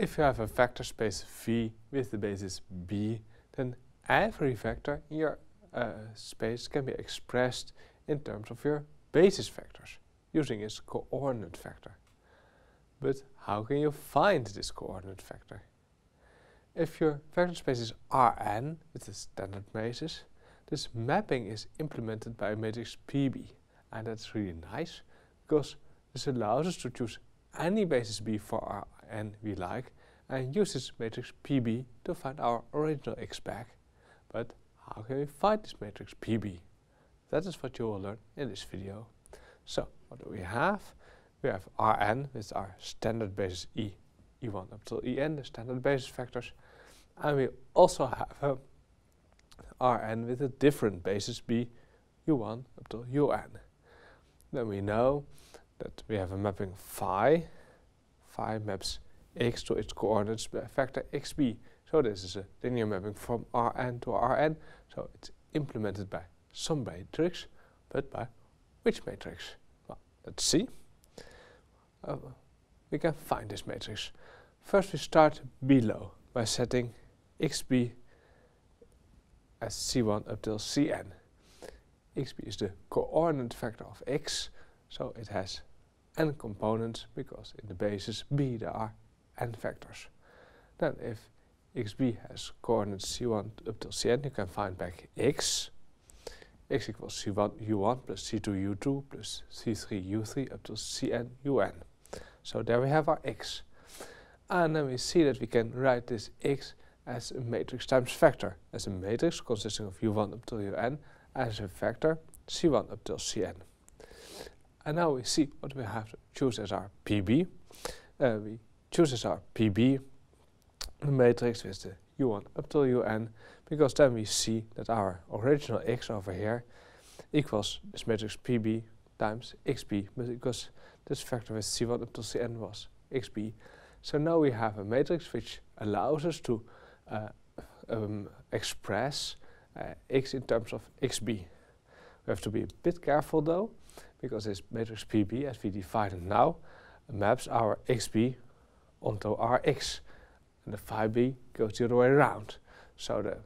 If you have a vector space V with the basis B, then every vector in your uh, space can be expressed in terms of your basis vectors using its coordinate vector. But how can you find this coordinate vector? If your vector space is Rn with a standard basis, this mapping is implemented by a matrix PB. And that's really nice because this allows us to choose any basis B for Rn we like and use this matrix PB to find our original x back. But how can we find this matrix PB? That is what you will learn in this video. So, what do we have? We have Rn with our standard basis E, E1 up to En, the standard basis vectors. And we also have um, Rn with a different basis B, U1 up to Un. Then we know that we have a mapping phi. Phi maps x to its coordinates by vector xb. So this is a linear mapping from Rn to Rn. So it's implemented by some matrix, but by which matrix? Well, let's see. Uh, we can find this matrix. First we start below by setting xb as c1 up till cn. xb is the coordinate vector of x, so it has n components because in the basis b there are n vectors. Then if xb has coordinates c1 up till cn, you can find back x. x equals c1 u1 plus c2 u2 plus c3 u3 up to cn un. So there we have our x. And then we see that we can write this x as a matrix times vector, as a matrix consisting of u1 up till un, as a vector c1 up till cn. And now we see what we have to choose as our PB. Uh, we choose as our PB the matrix with the u1 up till un, because then we see that our original x over here equals this matrix PB times xb, because this vector with c1 up till cn was xb. So now we have a matrix which allows us to uh, um, express uh, x in terms of xb. We have to be a bit careful though, because this matrix PB, as we define it now, maps our xb onto Rx. And the phi b goes the other way around. So the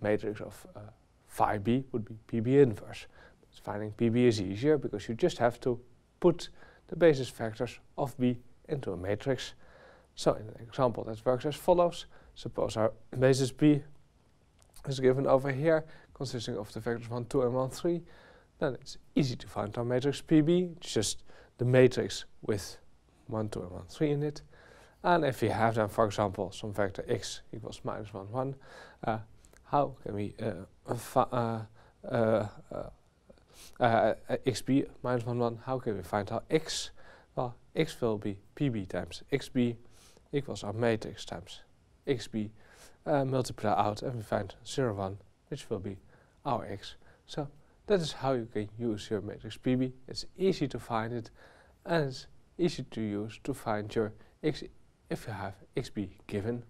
matrix of uh, phi b would be PB inverse. But finding PB is easier because you just have to put the basis vectors of B into a matrix. So in an example that works as follows. Suppose our basis B is given over here, consisting of the vectors 1, 2 and 1, 3. Then it's easy to find our matrix PB. It's just the matrix with 1, 2 and 1, 3 in it. And if we have then, for example, some vector x equals minus 1, 1, uh, how can we uh, uh, uh, uh xb minus 1, 1, how can we find our x? Well, x will be pb times xb equals our matrix times xb, uh, multiply out and we find 0, 1, which will be our x. So that is how you can use your matrix pb. It's easy to find it and it's easy to use to find your x if you have xb given